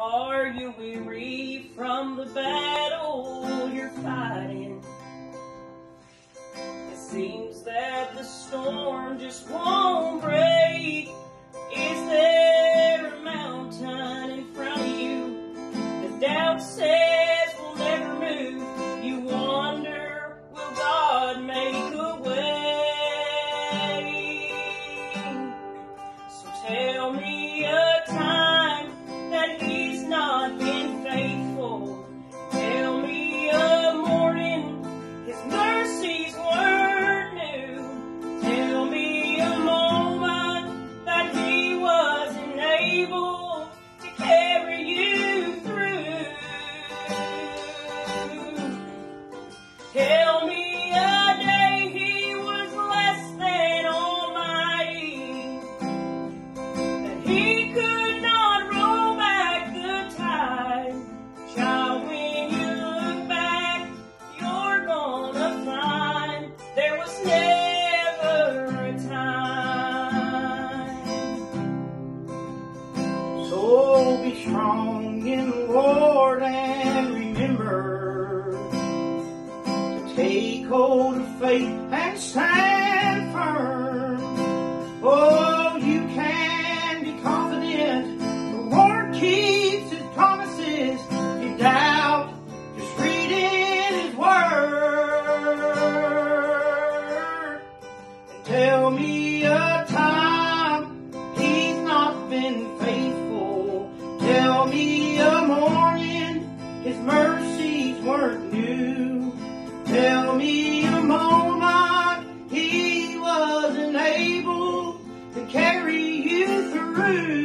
Are you weary from the battle you're fighting? It seems that the storm just won't break. Is there a mountain in front of you? The doubt says not been faithful. Tell me a morning His mercies weren't new. Tell me a moment that He wasn't able to carry you through. Tell Be strong in the Lord and remember to take hold of faith and stand firm. Oh, me a morning, His mercies weren't new. Tell me a moment, He wasn't able to carry you through.